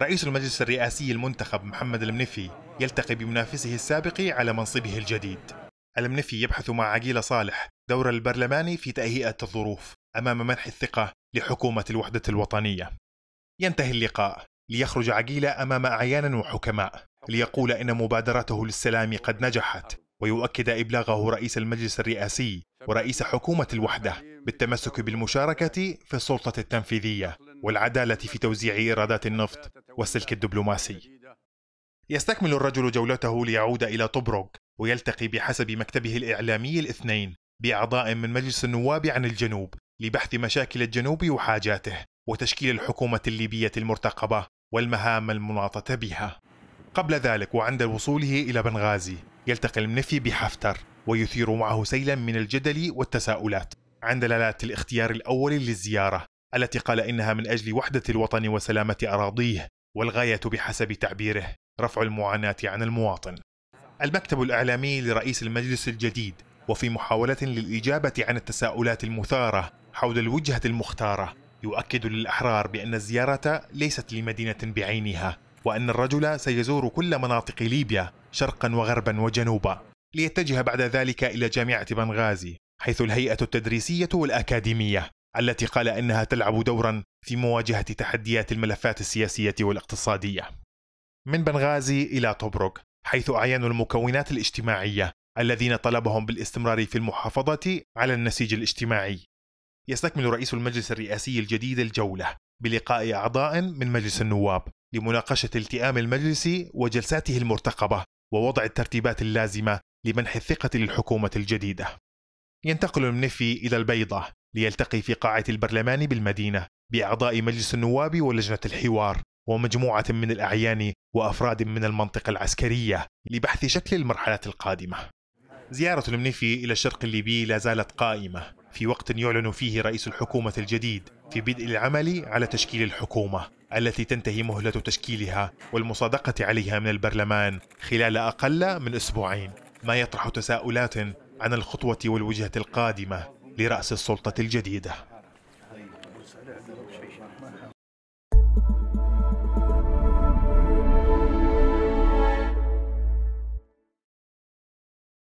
رئيس المجلس الرئاسي المنتخب محمد المنفي يلتقي بمنافسه السابق على منصبه الجديد. المنفي يبحث مع عقيل صالح دور البرلماني في تهيئة الظروف أمام منح الثقة لحكومة الوحدة الوطنية. ينتهي اللقاء ليخرج عقيلة أمام أعيان وحكماء ليقول إن مبادرته للسلام قد نجحت ويؤكد إبلاغه رئيس المجلس الرئاسي ورئيس حكومة الوحدة بالتمسك بالمشاركة في السلطة التنفيذية. والعدالة في توزيع إيرادات النفط والسلك الدبلوماسي. يستكمل الرجل جولته ليعود إلى طبرق ويلتقي بحسب مكتبه الإعلامي الاثنين بأعضاء من مجلس النواب عن الجنوب لبحث مشاكل الجنوب وحاجاته وتشكيل الحكومة الليبية المرتقبة والمهام المناطة بها. قبل ذلك وعند وصوله إلى بنغازي يلتقي المنفي بحفتر ويثير معه سيلا من الجدل والتساؤلات عن دلالات الاختيار الأول للزيارة. التي قال إنها من أجل وحدة الوطن وسلامة أراضيه والغاية بحسب تعبيره. رفع المعاناة عن المواطن. المكتب الإعلامي لرئيس المجلس الجديد وفي محاولة للإجابة عن التساؤلات المثارة حول الوجهة المختارة يؤكد للأحرار بأن الزيارة ليست لمدينة بعينها وأن الرجل سيزور كل مناطق ليبيا شرقا وغربا وجنوبا. ليتجه بعد ذلك إلى جامعة بنغازي حيث الهيئة التدريسية والأكاديمية. التي قال إنها تلعب دورا في مواجهة تحديات الملفات السياسية والاقتصادية من بنغازي إلى طبرق حيث أعينوا المكونات الاجتماعية الذين طلبهم بالاستمرار في المحافظة على النسيج الاجتماعي يستكمل رئيس المجلس الرئاسي الجديد الجولة بلقاء أعضاء من مجلس النواب لمناقشة التئام المجلس وجلساته المرتقبة ووضع الترتيبات اللازمة لمنح الثقة للحكومة الجديدة. ينتقل المنفي إلى البيضة ليلتقي في قاعة البرلمان بالمدينة بأعضاء مجلس النواب ولجنة الحوار ومجموعة من الأعيان وأفراد من المنطقة العسكرية لبحث شكل المرحلة القادمة. زيارة المنفي إلى الشرق الليبي لا زالت قائمة في وقت يعلن فيه رئيس الحكومة الجديد في بدء العمل على تشكيل الحكومة التي تنتهي مهلة تشكيلها والمصادقة عليها من البرلمان خلال أقل من أسبوعين ما يطرح تساؤلات عن الخطوة والوجهة القادمة لرأس السلطة الجديدة.